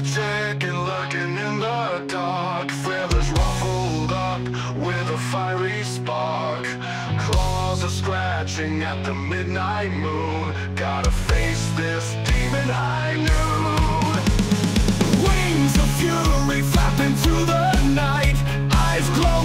a chicken lurking in the dark. Feathers ruffled up with a fiery spark. Claws are scratching at the midnight moon. Gotta face this demon I knew Wings of fury flapping through the night. Eyes closed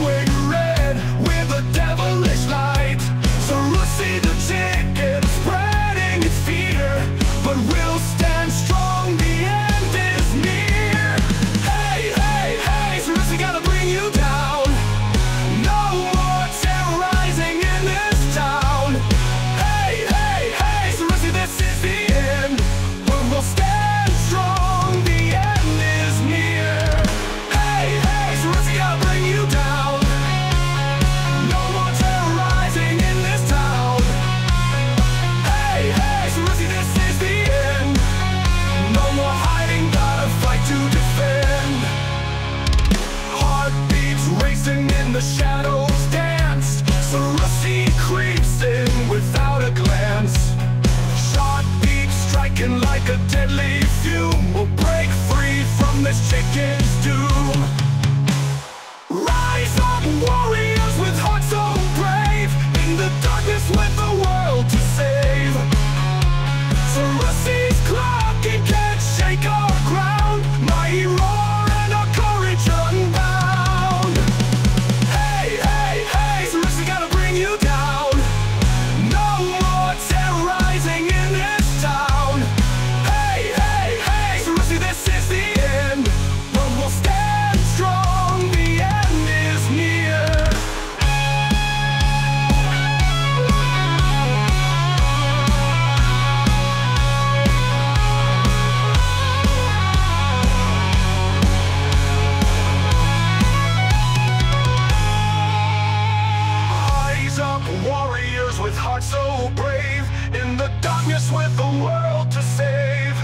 heart so brave In the darkness with the world to save.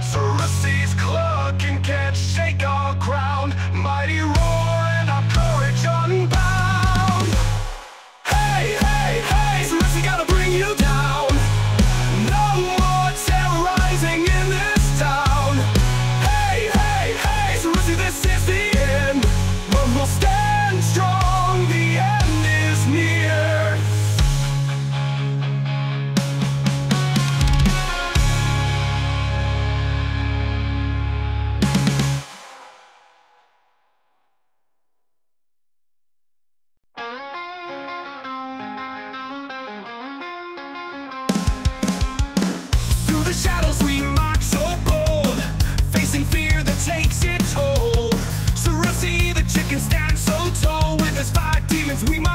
Cerus clucking can't shake our crown, Mighty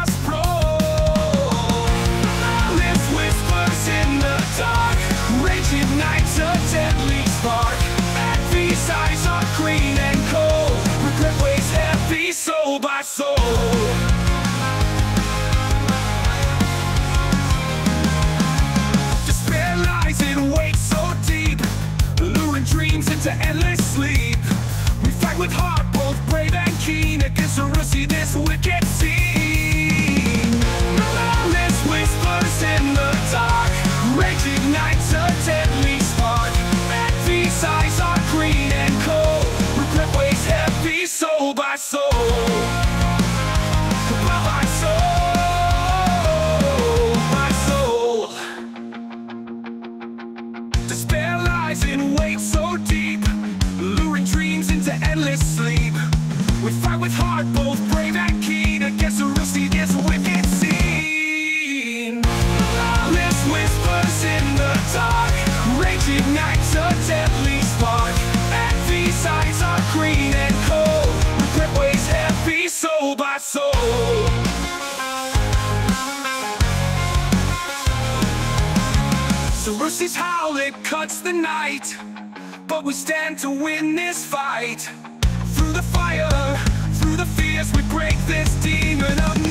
was broken. is how it cuts the night But we stand to win this fight. Through the fire, through the fears We break this demon of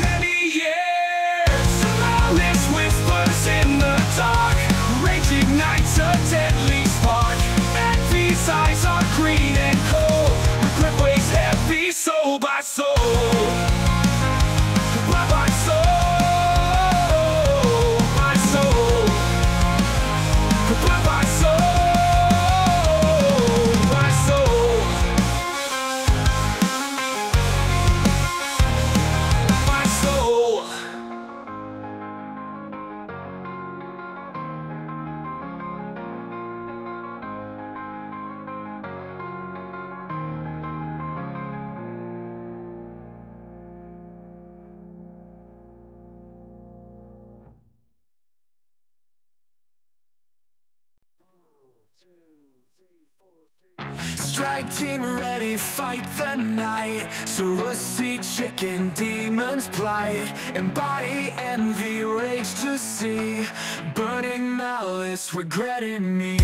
tag team ready, fight the night. Sarasi chicken, demons plight Embody envy, rage to see. Burning malice, regretting me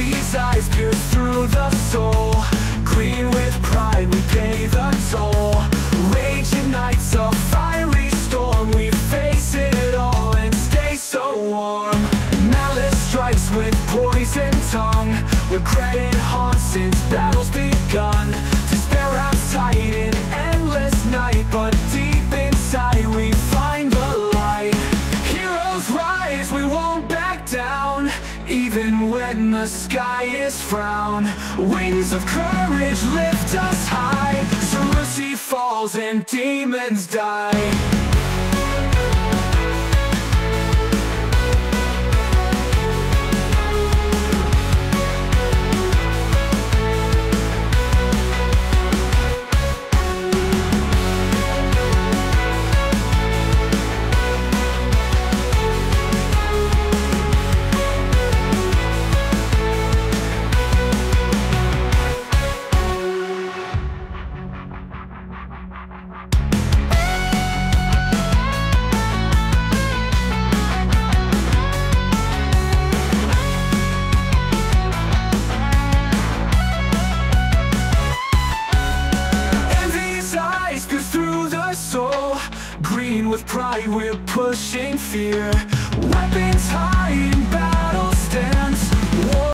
Envy's eyes pierce through the soul. Green with pride we pay the toll. Rage ignites a fiery storm We face it all and stay so warm. Malice strikes with poison tongue. Regret it haunts since battle's begun. Despair outside in endless night But the sky is frown. Wings of courage lift us high. Sarusi falls and demons die pride, we're pushing fear. Weapons high